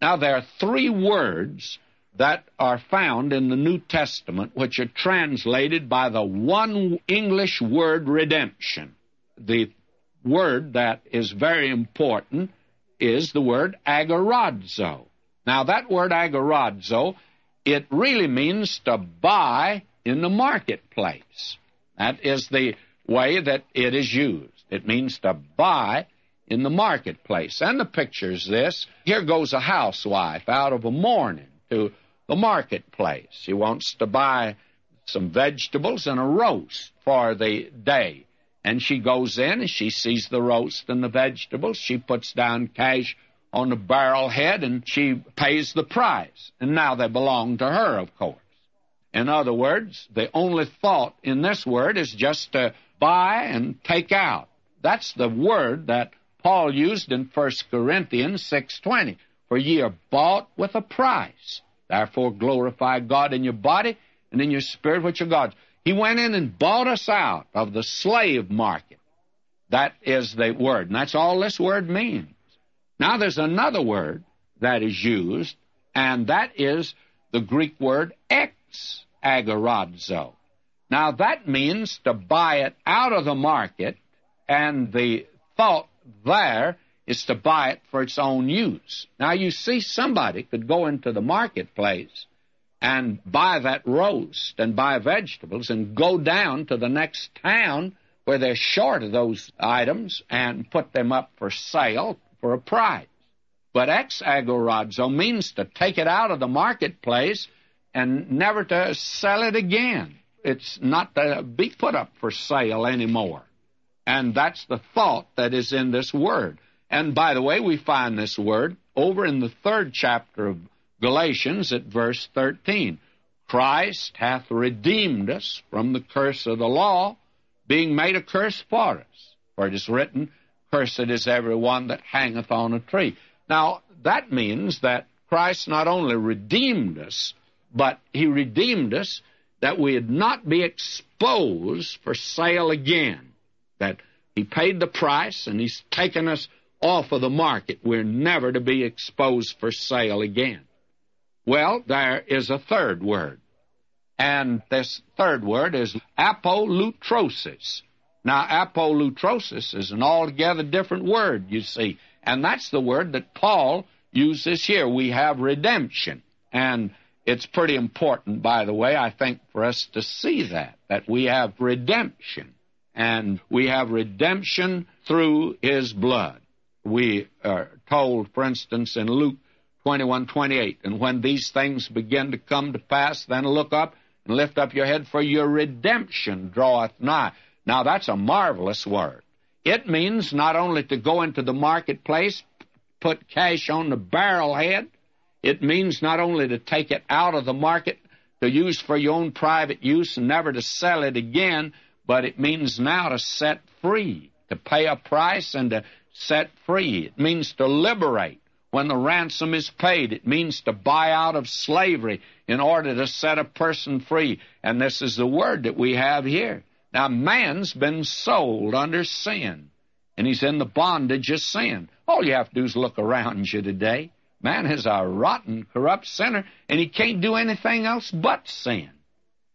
Now, there are three words that are found in the New Testament which are translated by the one English word redemption. The word that is very important is the word agorazo. Now, that word agorazo, it really means to buy in the marketplace. That is the way that it is used. It means to buy in the marketplace. And the picture's this. Here goes a housewife out of a morning to the marketplace. She wants to buy some vegetables and a roast for the day. And she goes in and she sees the roast and the vegetables. She puts down cash on the barrel head and she pays the price. And now they belong to her, of course. In other words, the only thought in this word is just to buy and take out. That's the word that Paul used in 1 Corinthians 6:20, "For ye are bought with a price. Therefore glorify God in your body and in your spirit which are God's." He went in and bought us out of the slave market. That is the word, and that's all this word means. Now there's another word that is used, and that is the Greek word ex. Now that means to buy it out of the market, and the thought there is to buy it for its own use. Now you see somebody could go into the marketplace and buy that roast and buy vegetables and go down to the next town where they're short of those items and put them up for sale for a price. But ex agorazo means to take it out of the marketplace and never to sell it again. It's not to be put up for sale anymore. And that's the thought that is in this word. And by the way, we find this word over in the third chapter of Galatians at verse 13. Christ hath redeemed us from the curse of the law, being made a curse for us. For it is written, Cursed is every one that hangeth on a tree. Now, that means that Christ not only redeemed us, but he redeemed us that we'd not be exposed for sale again. That he paid the price and he's taken us off of the market. We're never to be exposed for sale again. Well, there is a third word. And this third word is apolutrosis. Now, apolutrosis is an altogether different word, you see. And that's the word that Paul uses here. We have redemption. And it's pretty important, by the way, I think, for us to see that, that we have redemption. And we have redemption through his blood. We are told, for instance, in Luke 21 28. And when these things begin to come to pass, then look up and lift up your head, for your redemption draweth nigh. Now, that's a marvelous word. It means not only to go into the marketplace, put cash on the barrel head, it means not only to take it out of the market to use for your own private use and never to sell it again, but it means now to set free, to pay a price and to set free. It means to liberate when the ransom is paid. It means to buy out of slavery in order to set a person free. And this is the word that we have here. Now, man's been sold under sin, and he's in the bondage of sin. All you have to do is look around you today. Man is a rotten, corrupt sinner, and he can't do anything else but sin.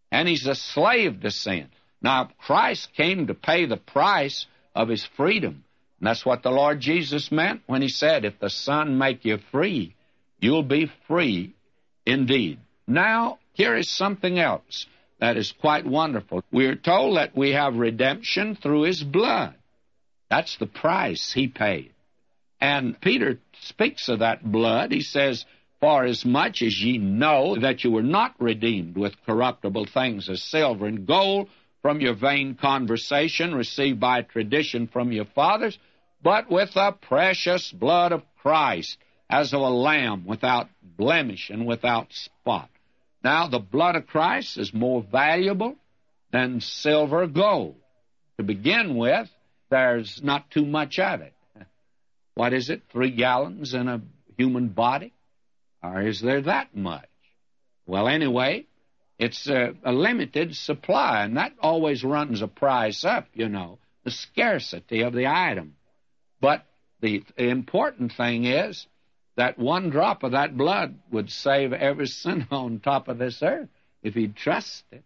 And he's a slave to sin. Now, Christ came to pay the price of his freedom. And that's what the Lord Jesus meant when he said, If the Son make you free, you'll be free indeed. Now, here is something else that is quite wonderful. We're told that we have redemption through his blood. That's the price he paid. And Peter speaks of that blood. He says, For as much as ye know that you were not redeemed with corruptible things as silver and gold, from your vain conversation received by tradition from your fathers, but with the precious blood of Christ, as of a lamb without blemish and without spot. Now, the blood of Christ is more valuable than silver or gold. To begin with, there's not too much of it. What is it, three gallons in a human body? Or is there that much? Well, anyway, it's a, a, limited supply, and that always runs a price up, you know, the scarcity of the item. But the important thing is that one drop of that blood would save every sinner on top of this earth if he'd trust it.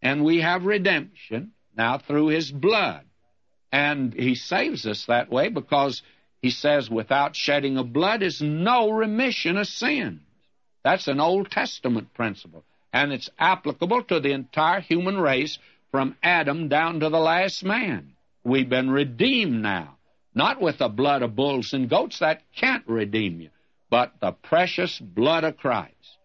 And we have redemption now through his blood. And he saves us that way because he says, without shedding of blood is no remission of sins. That's an Old Testament principle. And it's applicable to the entire human race from Adam down to the last man. We've been redeemed now. Not with the blood of bulls and goats, that can't redeem you, but the precious blood of Christ.